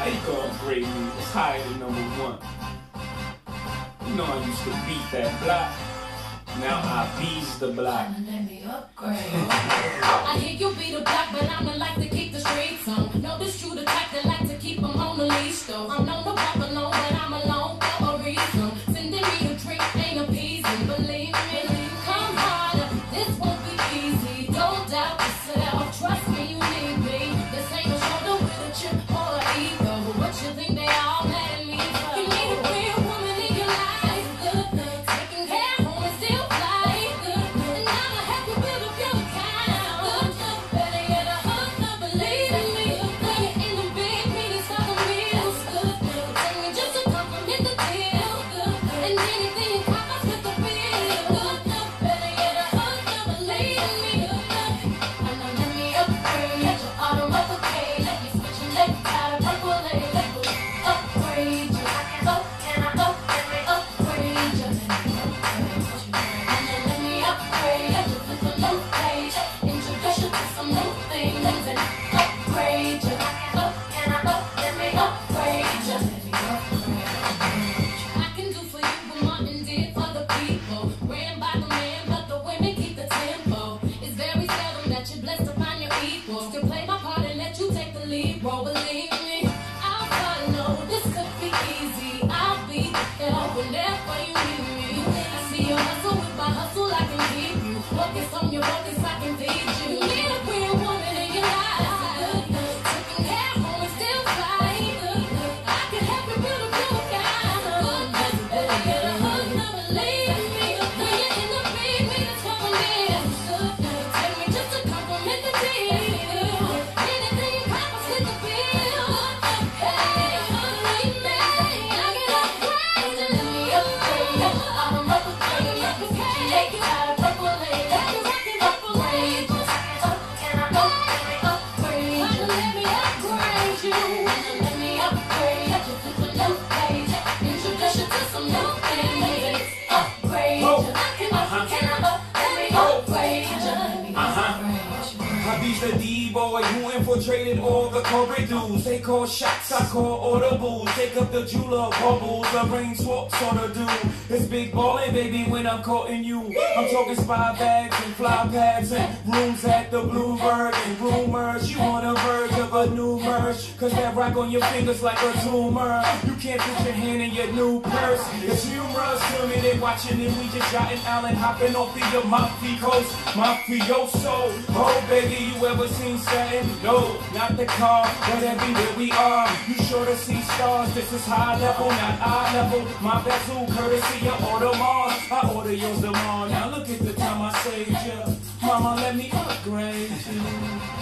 upgrade me. It's higher than number one. You know I used to beat that block. Now I bees the block. Let me upgrade. I hear you beat the block, but I'ma like to keep the streets on. Know this true the type that like to keep them on the leash though. I'm known to walk alone, but I'm alone for a reason. Sending me a drink ain't appeasing, believe me. Come harder, this won't be easy. Don't doubt And The D-boy who infiltrated all the corridors. They call shots, I call audibles. Take up the jeweler bubbles, the rain swap sort of do. It's big ballin', baby, when I'm courting you. I'm talking spy bags and fly pads and rooms at the Bluebird and rumors. You a new merge, cause that rock on your fingers like a tumor. You can't put your hand in your new purse. It's humorous to me, they watching and we just jotting Allen hopping off the Amalfi coast. Mafioso, oh baby, you ever seen Saturn? No, not the car, but everywhere we are. You sure to see stars, this is high level, not eye level. My vessel, courtesy of Audemars. I order yours tomorrow. Now look at the time I saved you. Mama, let me upgrade you.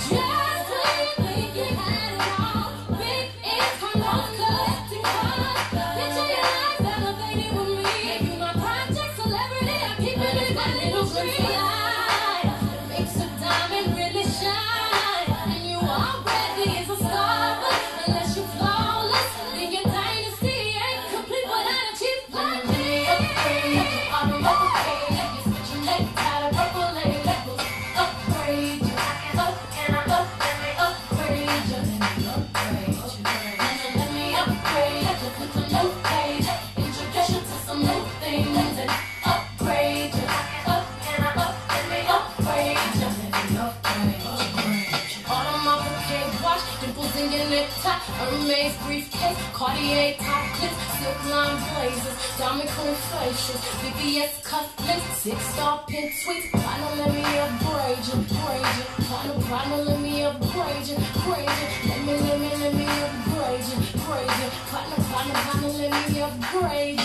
Necktie, Hermes briefcase, Cartier top clips, silk line blazers, diamond cool facials, BBS cufflinks, six star pin tweets. Partner, let me upgrade you, grade you. Partner, partner, let me upgrade you, grade you. Let me, let me, let me upgrade you, grade you. Partner, partner, partner, let me upgrade